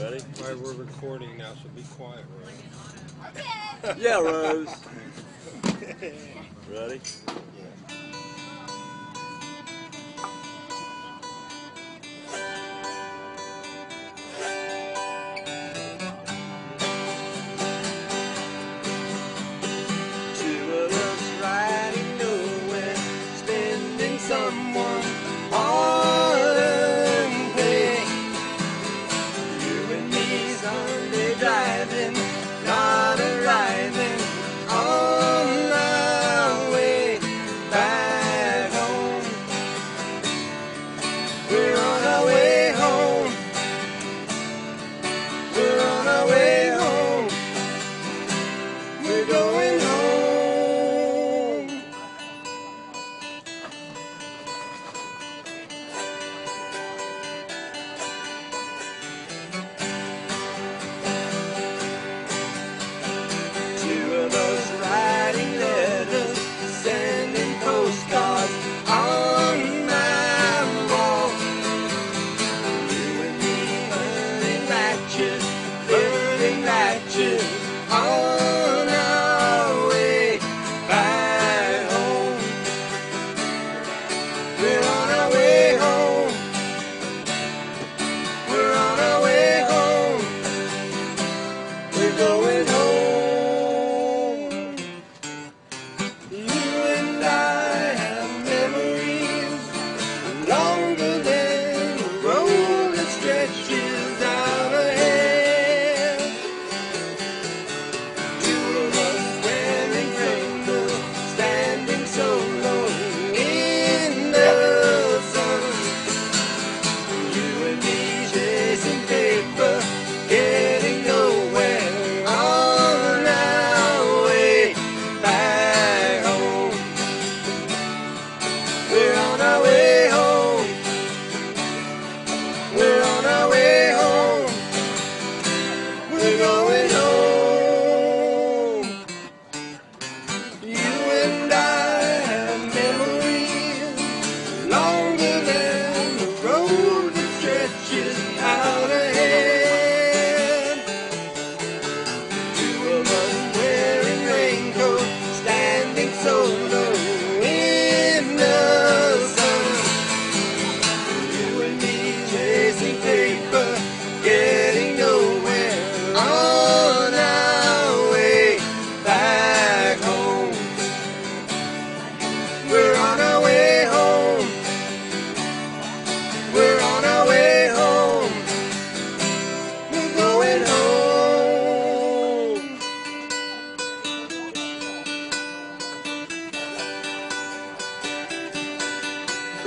Ready? All right, we're recording now, so be quiet, Rose. yeah, Rose. Ready? Yeah. go We're going.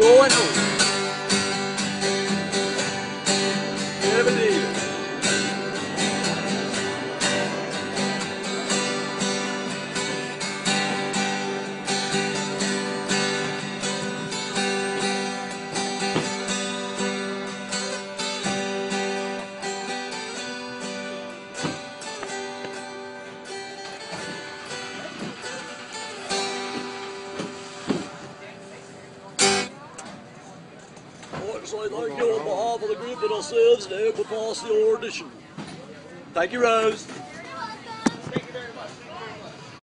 go and so I'd like you on behalf of the group that I serves to echo pass the audition. Thank you, Rose.